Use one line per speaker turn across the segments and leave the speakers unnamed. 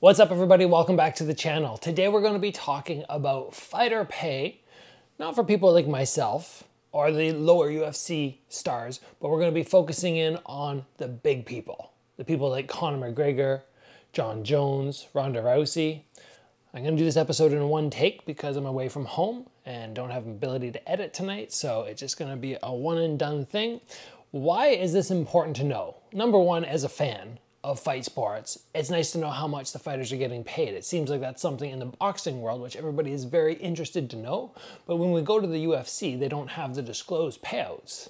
What's up everybody, welcome back to the channel. Today we're gonna to be talking about fighter pay, not for people like myself or the lower UFC stars, but we're gonna be focusing in on the big people. The people like Conor McGregor, Jon Jones, Ronda Rousey. I'm gonna do this episode in one take because I'm away from home and don't have ability to edit tonight, so it's just gonna be a one and done thing. Why is this important to know? Number one, as a fan, of fight sports, it's nice to know how much the fighters are getting paid. It seems like that's something in the boxing world which everybody is very interested to know. But when we go to the UFC, they don't have the disclosed payouts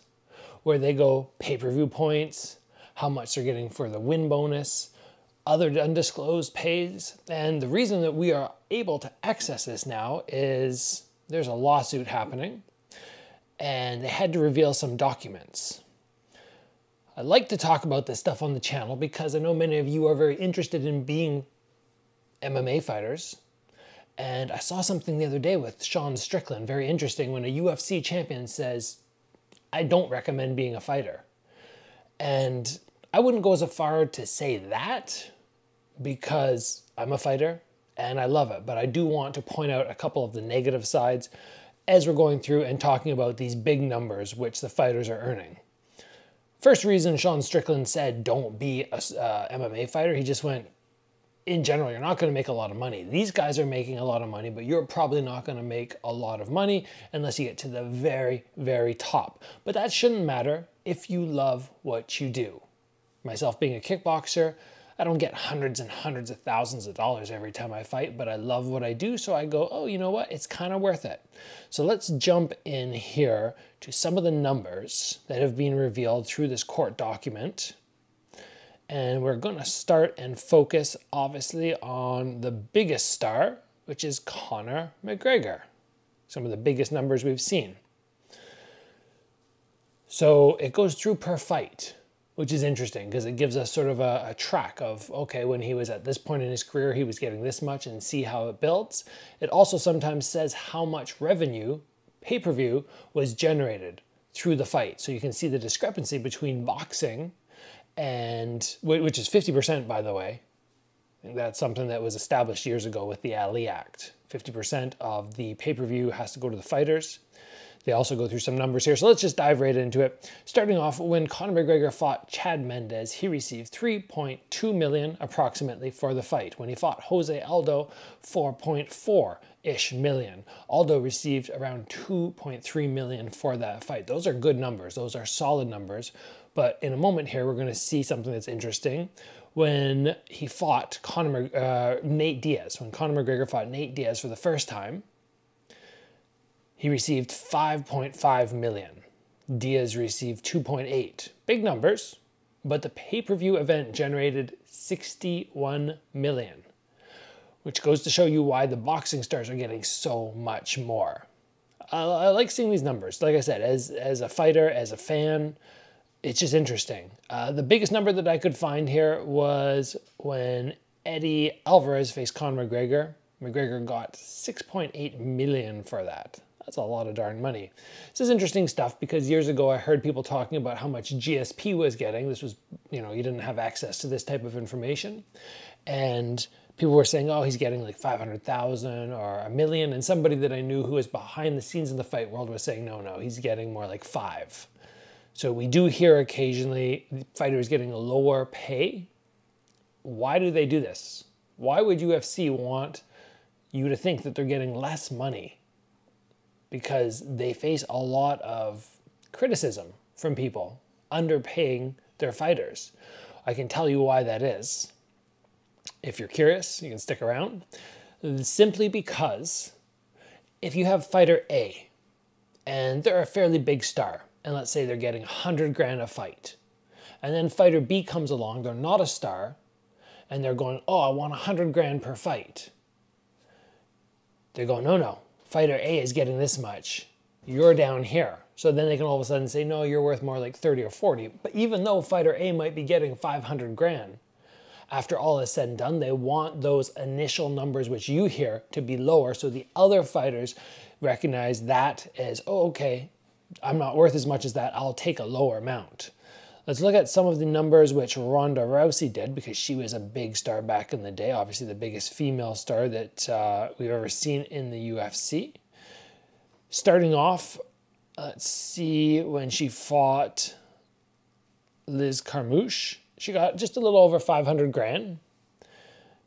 where they go pay per view points, how much they're getting for the win bonus, other undisclosed pays. And the reason that we are able to access this now is there's a lawsuit happening and they had to reveal some documents. I like to talk about this stuff on the channel because I know many of you are very interested in being MMA fighters. And I saw something the other day with Sean Strickland, very interesting, when a UFC champion says, I don't recommend being a fighter. And I wouldn't go as far to say that because I'm a fighter and I love it, but I do want to point out a couple of the negative sides as we're going through and talking about these big numbers which the fighters are earning. First reason Sean Strickland said don't be a uh, MMA fighter, he just went, in general, you're not going to make a lot of money. These guys are making a lot of money, but you're probably not going to make a lot of money unless you get to the very, very top. But that shouldn't matter if you love what you do. Myself being a kickboxer, I don't get hundreds and hundreds of thousands of dollars every time I fight, but I love what I do. So I go, oh, you know what? It's kind of worth it. So let's jump in here to some of the numbers that have been revealed through this court document. And we're going to start and focus, obviously, on the biggest star, which is Conor McGregor. Some of the biggest numbers we've seen. So it goes through per fight which is interesting because it gives us sort of a, a, track of, okay, when he was at this point in his career, he was getting this much and see how it builds. It also sometimes says how much revenue pay per view was generated through the fight. So you can see the discrepancy between boxing and, which is 50%, by the way. That's something that was established years ago with the Ali Act. 50% of the pay per view has to go to the fighters. They also go through some numbers here. So let's just dive right into it. Starting off, when Conor McGregor fought Chad Mendes, he received 3.2 million approximately for the fight. When he fought Jose Aldo, 4.4 ish million. Aldo received around 2.3 million for that fight. Those are good numbers. Those are solid numbers. But in a moment here, we're going to see something that's interesting. When he fought Conor, uh, Nate Diaz, when Conor McGregor fought Nate Diaz for the first time, he received 5.5 million. Diaz received 2.8. Big numbers, but the pay-per-view event generated 61 million, which goes to show you why the boxing stars are getting so much more. I, I like seeing these numbers. Like I said, as as a fighter, as a fan, it's just interesting. Uh, the biggest number that I could find here was when Eddie Alvarez faced Conor McGregor. McGregor got 6.8 million for that. That's a lot of darn money. This is interesting stuff because years ago I heard people talking about how much GSP was getting. This was, you know, you didn't have access to this type of information. And people were saying, oh, he's getting like 500,000 or a million. And somebody that I knew who was behind the scenes in the fight world was saying, no, no, he's getting more like five. So we do hear occasionally fighters getting a lower pay. Why do they do this? Why would UFC want you to think that they're getting less money? Because they face a lot of criticism from people underpaying their fighters. I can tell you why that is. If you're curious, you can stick around. Simply because if you have fighter A and they're a fairly big star, and let's say they're getting 100 grand a fight, and then fighter B comes along, they're not a star, and they're going, oh, I want 100 grand per fight. They go, no, no, fighter A is getting this much, you're down here. So then they can all of a sudden say, no, you're worth more like 30 or 40. But even though fighter A might be getting 500 grand, after all is said and done, they want those initial numbers which you hear to be lower so the other fighters recognize that as, oh, okay, I'm not worth as much as that, I'll take a lower amount. Let's look at some of the numbers which Ronda Rousey did because she was a big star back in the day, obviously the biggest female star that uh, we've ever seen in the UFC. Starting off, let's see when she fought Liz Carmouche, she got just a little over 500 grand.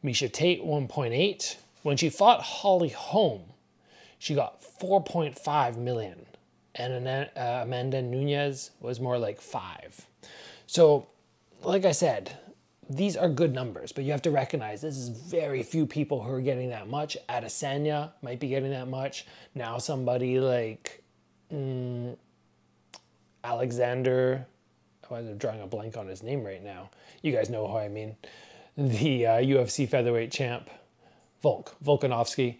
Miesha Tate, 1.8. When she fought Holly Holm, she got 4.5 million. And uh, Amanda Nunes was more like five. So, like I said, these are good numbers, but you have to recognize this is very few people who are getting that much. Adesanya might be getting that much. Now somebody like mm, Alexander, oh, I'm drawing a blank on his name right now. You guys know who I mean. The uh, UFC featherweight champ, Volk, Volkanovski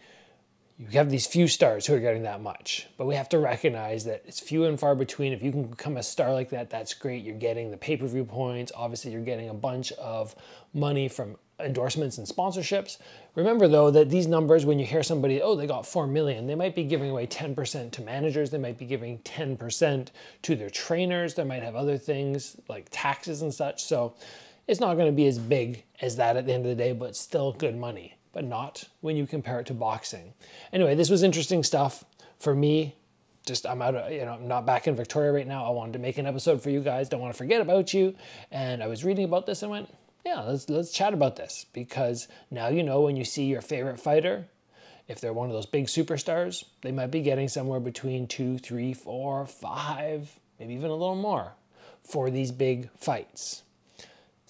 you have these few stars who are getting that much, but we have to recognize that it's few and far between. If you can become a star like that, that's great. You're getting the pay per view points. Obviously, you're getting a bunch of money from endorsements and sponsorships. Remember though that these numbers, when you hear somebody, oh, they got 4 million, they might be giving away 10% to managers, they might be giving 10% to their trainers, they might have other things like taxes and such. So it's not going to be as big as that at the end of the day, but still good money but not when you compare it to boxing. Anyway, this was interesting stuff for me. Just I'm out of, you know, I'm not back in Victoria right now. I wanted to make an episode for you guys. Don't want to forget about you. And I was reading about this and went, yeah, let's let's chat about this because now you know when you see your favorite fighter, if they're one of those big superstars, they might be getting somewhere between two, three, four, five, maybe even a little more for these big fights.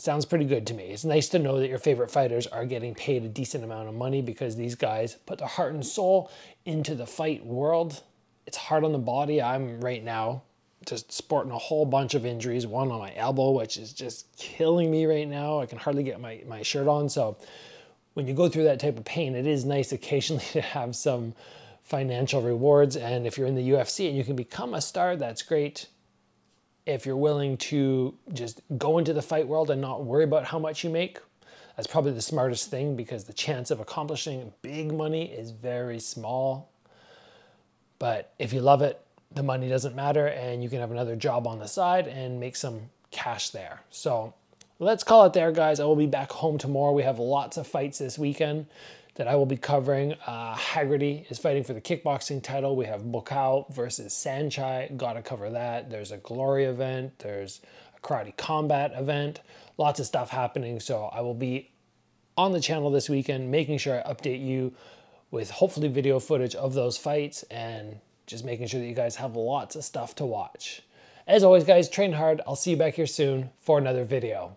Sounds pretty good to me. It's nice to know that your favorite fighters are getting paid a decent amount of money because these guys put their heart and soul into the fight world. It's hard on the body. I'm right now just sporting a whole bunch of injuries, one on my elbow, which is just killing me right now. I can hardly get my, my shirt on. So when you go through that type of pain, it is nice occasionally to have some financial rewards. And if you're in the UFC and you can become a star, that's great if you're willing to just go into the fight world and not worry about how much you make, that's probably the smartest thing because the chance of accomplishing big money is very small. But if you love it, the money doesn't matter and you can have another job on the side and make some cash there. So let's call it there, guys. I will be back home tomorrow. We have lots of fights this weekend that I will be covering. Uh, Haggerty is fighting for the kickboxing title. We have Buakaw versus Saenchai. Got to cover that. There's a Glory event. There's a Karate Combat event. Lots of stuff happening. So I will be on the channel this weekend, making sure I update you with hopefully video footage of those fights and just making sure that you guys have lots of stuff to watch. As always, guys, train hard. I'll see you back here soon for another video.